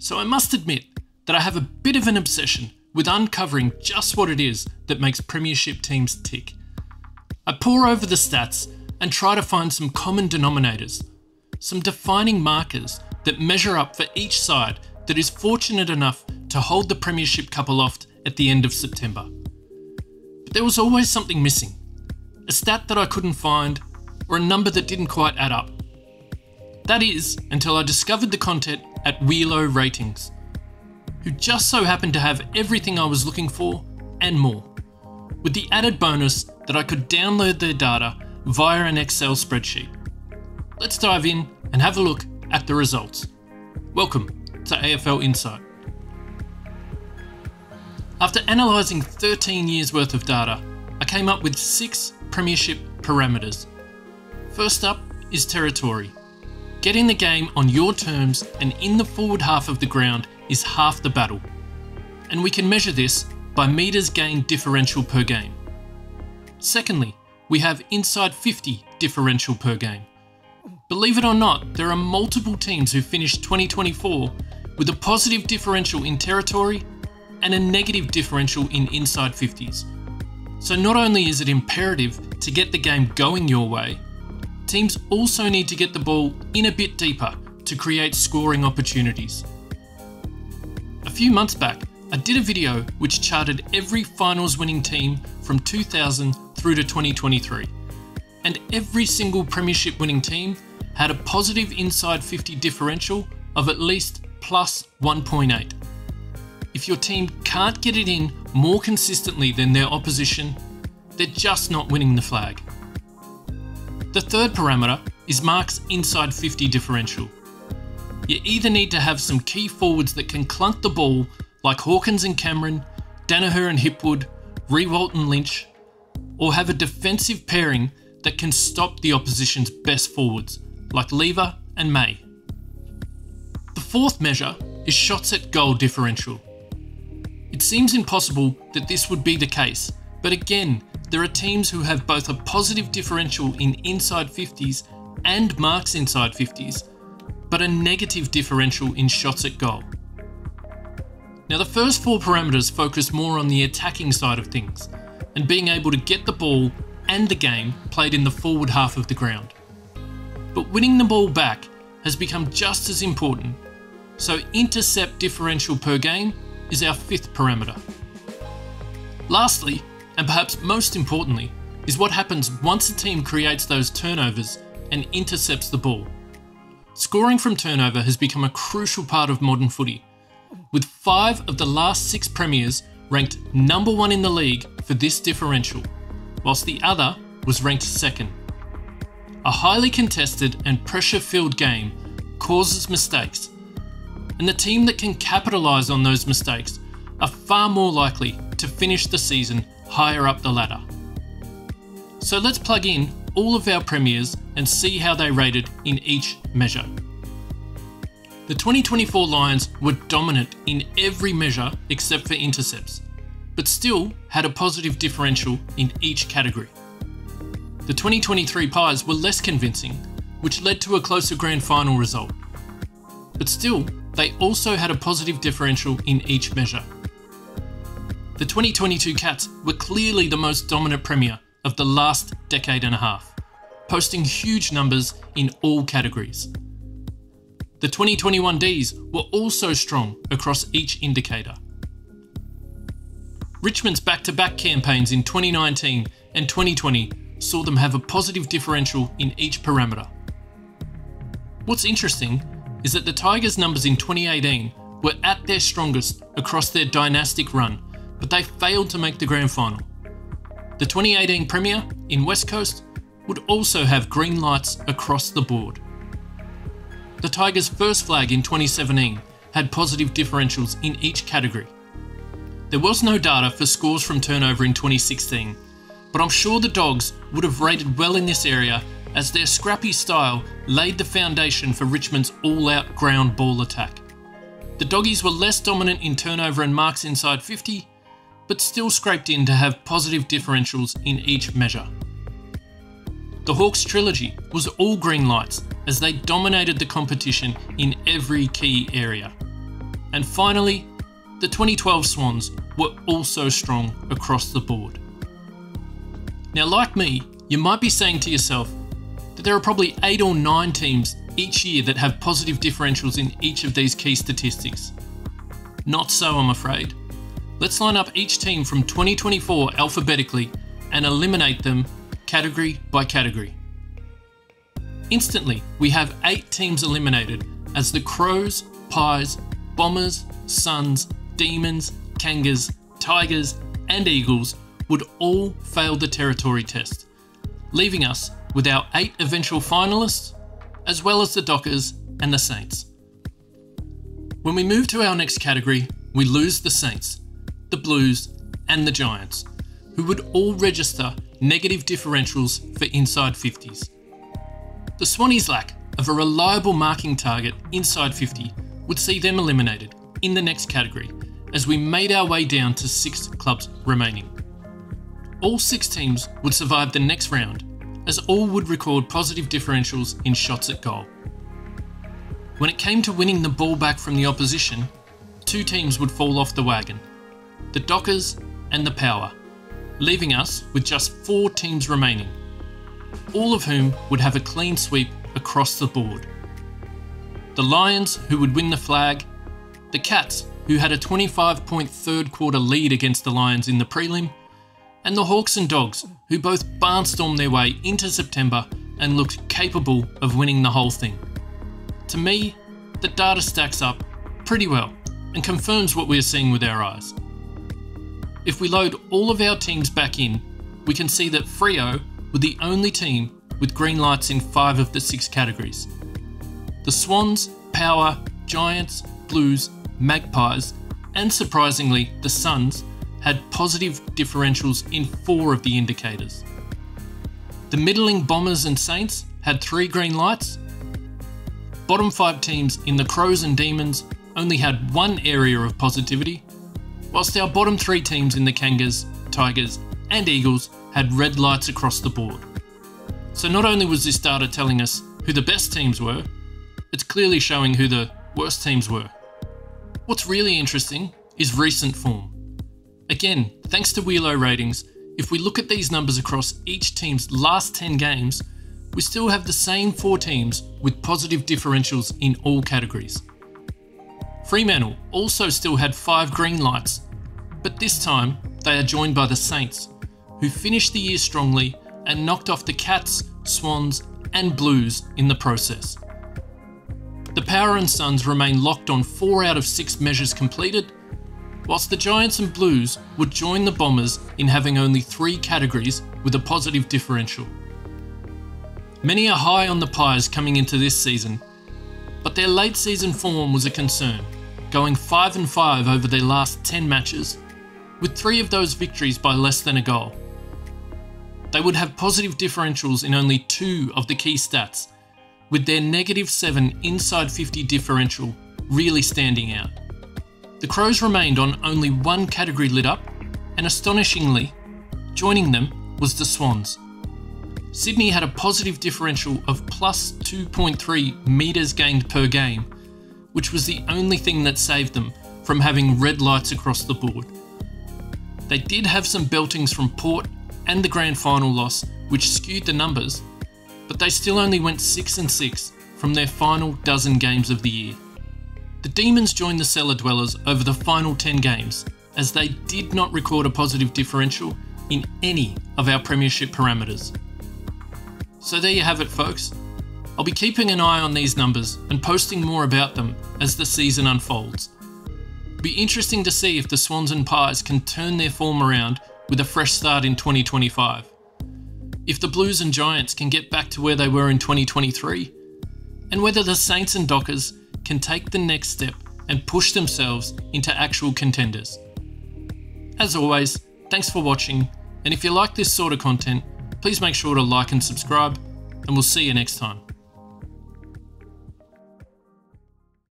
So I must admit that I have a bit of an obsession with uncovering just what it is that makes Premiership teams tick. I pore over the stats and try to find some common denominators, some defining markers that measure up for each side that is fortunate enough to hold the Premiership Cup aloft at the end of September. But there was always something missing a stat that I couldn't find, or a number that didn't quite add up. That is, until I discovered the content at Wheelo Ratings, who just so happened to have everything I was looking for and more, with the added bonus that I could download their data via an Excel spreadsheet. Let's dive in and have a look at the results. Welcome to AFL Insight. After analysing 13 years worth of data, I came up with six Premiership parameters. First up is territory. Getting the game on your terms and in the forward half of the ground is half the battle. And we can measure this by metres gained differential per game. Secondly, we have inside 50 differential per game. Believe it or not, there are multiple teams who finished 2024 with a positive differential in territory and a negative differential in inside 50s. So not only is it imperative to get the game going your way, teams also need to get the ball in a bit deeper to create scoring opportunities. A few months back, I did a video which charted every finals winning team from 2000 through to 2023, and every single premiership winning team had a positive inside 50 differential of at least plus 1.8. If your team can't get it in more consistently than their opposition, they're just not winning the flag. The third parameter is Mark's inside 50 differential. You either need to have some key forwards that can clunk the ball, like Hawkins and Cameron, Daniher and Hipwood, Riewoldt and Lynch, or have a defensive pairing that can stop the opposition's best forwards, like Lever and May. The fourth measure is shots at goal differential. It seems impossible that this would be the case, but again, there are teams who have both a positive differential in inside 50s and marks inside 50s, but a negative differential in shots at goal. Now, the first four parameters focus more on the attacking side of things and being able to get the ball and the game played in the forward half of the ground. But winning the ball back has become just as important, so intercept differential per game is our fifth parameter. Lastly, and perhaps most importantly, is what happens once a team creates those turnovers and intercepts the ball. Scoring from turnover has become a crucial part of modern footy, with five of the last six premiers ranked number one in the league for this differential, whilst the other was ranked second. A highly contested and pressure filled game causes mistakes, and the team that can capitalise on those mistakes are far more likely to finish the season higher up the ladder. So let's plug in all of our premiers and see how they rated in each measure. The 2024 Lions were dominant in every measure except for intercepts, but still had a positive differential in each category. The 2023 Pies were less convincing, which led to a closer grand final result. But still, they also had a positive differential in each measure. The 2022 Cats were clearly the most dominant Premier of the last decade and a half, posting huge numbers in all categories. The 2021 Ds were also strong across each indicator. Richmond's back to back campaigns in 2019 and 2020 saw them have a positive differential in each parameter. What's interesting is that the Tigers' numbers in 2018 were at their strongest across their dynastic run, but they failed to make the grand final. The 2018 Premier in West Coast would also have green lights across the board. The Tigers' first flag in 2017 had positive differentials in each category. There was no data for scores from turnover in 2016, but I'm sure the Dogs would have rated well in this area as their scrappy style laid the foundation for Richmond's all out ground ball attack. The Doggies were less dominant in turnover and marks inside 50, but still scraped in to have positive differentials in each measure. The Hawks trilogy was all green lights as they dominated the competition in every key area. And finally, the 2012 Swans were also strong across the board. Now, like me, you might be saying to yourself that there are probably 8 or 9 teams each year that have positive differentials in each of these key statistics. Not so, I'm afraid. Let's line up each team from 2024 alphabetically and eliminate them category by category. Instantly, we have 8 teams eliminated as the Crows, Pies, Bombers, Suns, Demons, Kangas, Tigers, and Eagles would all fail the territory test, leaving us with our 8 eventual finalists, as well as the Dockers and the Saints. When we move to our next category, we lose the Saints, the Blues, and the Giants, who would all register negative differentials for inside 50s. The Swannies' lack of a reliable marking target inside 50 would see them eliminated in the next category as we made our way down to six clubs remaining. All six teams would survive the next round as all would record positive differentials in shots at goal. When it came to winning the ball back from the opposition, two teams would fall off the wagon the Dockers and the Power, leaving us with just four teams remaining, all of whom would have a clean sweep across the board. The Lions, who would win the flag, the Cats, who had a 25 point third quarter lead against the Lions in the prelim, and the Hawks and Dogs, who both barnstormed their way into September and looked capable of winning the whole thing. To me, the data stacks up pretty well and confirms what we are seeing with our eyes. If we load all of our teams back in, we can see that Freo were the only team with green lights in five of the six categories. The Swans, Power, Giants, Blues, Magpies, and surprisingly, the Suns had positive differentials in four of the indicators. The middling Bombers and Saints had three green lights, bottom five teams in the Crows and Demons only had one area of positivity, whilst our bottom three teams in the Kangas, Tigers, and Eagles had red lights across the board. So not only was this data telling us who the best teams were, it's clearly showing who the worst teams were. What's really interesting is recent form. Again, thanks to Wheelo ratings, if we look at these numbers across each team's last 10 games, we still have the same four teams with positive differentials in all categories. Fremantle also still had five green lights, but this time they are joined by the Saints, who finished the year strongly and knocked off the Cats, Swans, and Blues in the process. The Power and Suns remain locked on four out of six measures completed, whilst the Giants and Blues would join the Bombers in having only three categories with a positive differential. Many are high on the Pies coming into this season, but their late season form was a concern, going 5 and 5 over their last 10 matches, with 3 of those victories by less than a goal. They would have positive differentials in only 2 of the key stats, with their negative 7 inside 50 differential really standing out. The Crows remained on only one category lit up, and astonishingly, joining them was the Swans. Sydney had a positive differential of plus 2.3 metres gained per game, which was the only thing that saved them from having red lights across the board. They did have some beltings from Port and the grand final loss, which skewed the numbers, but they still only went 6 and 6 from their final dozen games of the year. The Demons joined the cellar dwellers over the final 10 games, as they did not record a positive differential in any of our Premiership parameters. So there you have it, folks. I'll be keeping an eye on these numbers and posting more about them as the season unfolds. It'll be interesting to see if the Swans and Pies can turn their form around with a fresh start in 2025. If the Blues and Giants can get back to where they were in 2023, and whether the Saints and Dockers can take the next step and push themselves into actual contenders. As always, thanks for watching, and if you like this sort of content, please make sure to like and subscribe, and we'll see you next time.